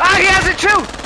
Ah, he has it too!